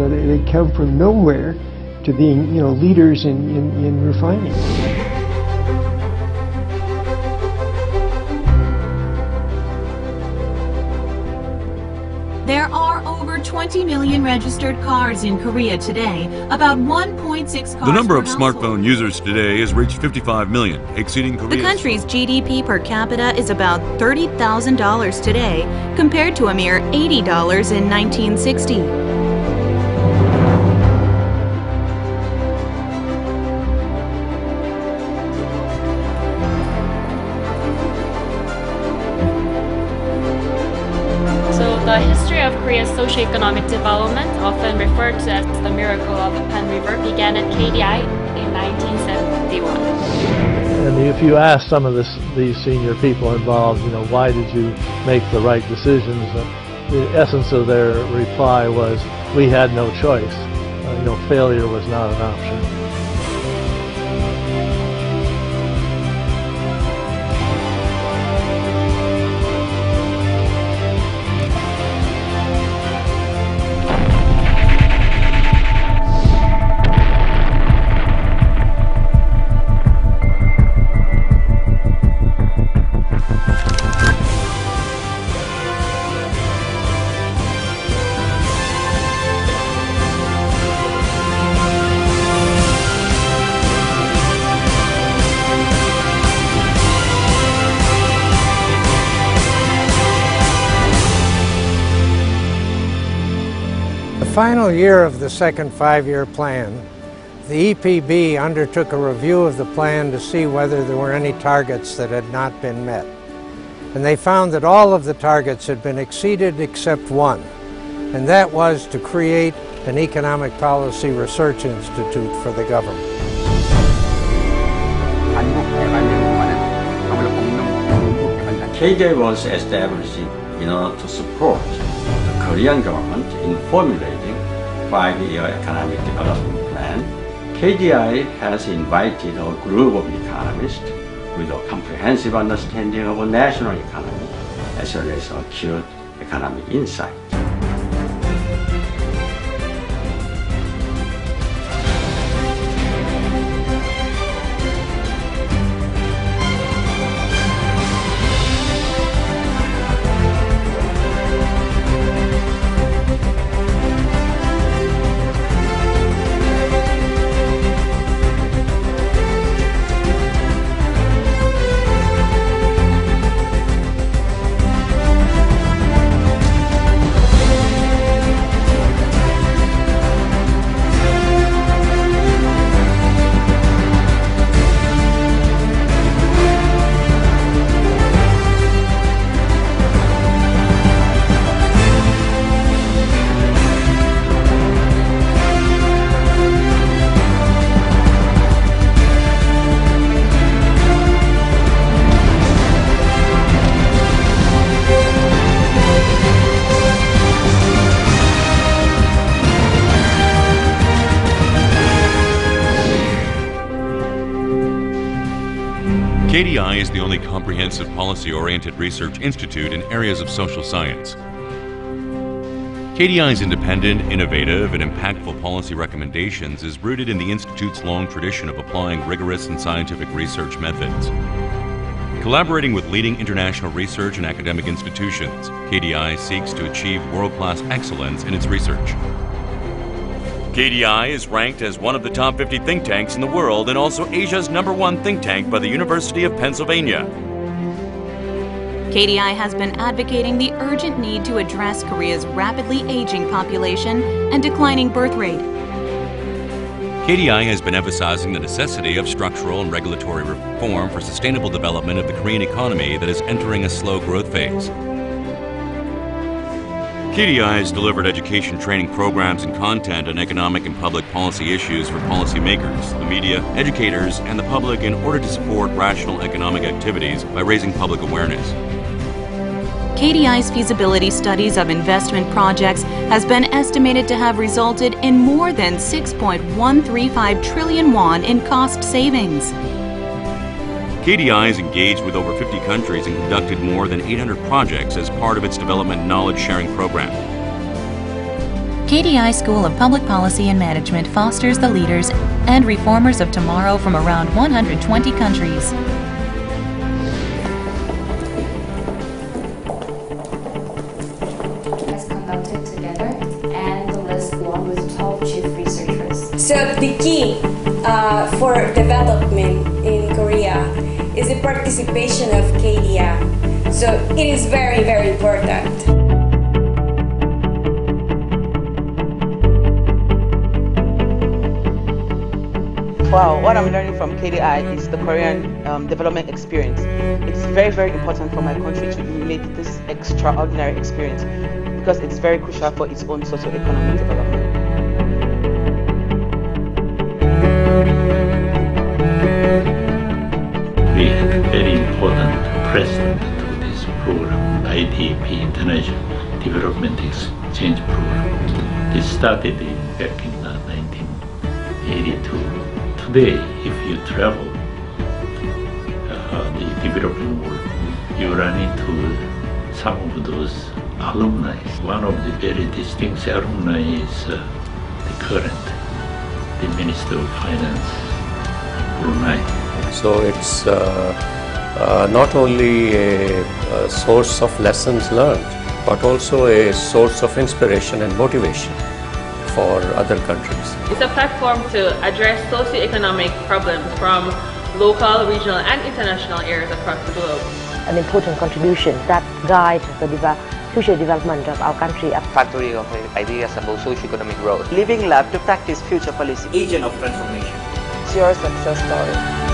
So they, they come from nowhere to being, you know, leaders in, in, in refining. There are over 20 million registered cars in Korea today, about 1.6 cars The number per of household. smartphone users today has reached 55 million, exceeding Korea's. The country's GDP per capita is about $30,000 today, compared to a mere $80 in 1960. Korea's socioeconomic development, often referred to as the miracle of the River, began at KDI in 1971. And if you ask some of this, these senior people involved, you know, why did you make the right decisions? Uh, the essence of their reply was, we had no choice. Uh, you know, failure was not an option. Final year of the second five-year plan, the EPB undertook a review of the plan to see whether there were any targets that had not been met. And they found that all of the targets had been exceeded except one, and that was to create an economic policy research institute for the government. KDI was established in order to support the Korean government in formulating five-year economic development plan. KDI has invited a group of economists with a comprehensive understanding of a national economy as well as acute economic insight. KDI is the only comprehensive policy oriented research institute in areas of social science. KDI's independent, innovative, and impactful policy recommendations is rooted in the Institute's long tradition of applying rigorous and scientific research methods. Collaborating with leading international research and academic institutions, KDI seeks to achieve world class excellence in its research. KDI is ranked as one of the top 50 think tanks in the world and also Asia's number one think tank by the University of Pennsylvania. KDI has been advocating the urgent need to address Korea's rapidly aging population and declining birth rate. KDI has been emphasizing the necessity of structural and regulatory reform for sustainable development of the Korean economy that is entering a slow growth phase. KDI has delivered education training programs and content on economic and public policy issues for policymakers, the media, educators, and the public in order to support rational economic activities by raising public awareness. KDI's feasibility studies of investment projects has been estimated to have resulted in more than 6.135 trillion won in cost savings. KDI is engaged with over 50 countries and conducted more than 800 projects as part of its development knowledge sharing program. KDI School of Public Policy and Management fosters the leaders and reformers of tomorrow from around 120 countries. has conducted together and the list along with 12 chief researchers. So the key uh, for development in Korea is the participation of KDI. So it is very, very important. Wow, what I'm learning from KDI is the Korean um, development experience. It's very, very important for my country to emulate this extraordinary experience because it's very crucial for its own socio-economic development. Very important president to this program, IDEP International Development Exchange Program. This started back in uh, 1982. Today, if you travel uh, the developing world, you run into some of those alumni. One of the very distinct alumni is uh, the current, the Minister of Finance, Brunei. So it's uh, uh, not only a, a, source of lessons learned, but also a source of inspiration and motivation for other countries. It's a platform to address socio-economic problems from local, regional and international areas across the globe. An important contribution that guides the de future development of our country. A Factory of ideas about socio-economic growth. Living lab to practice future policy. Agent of transformation. It's your success story.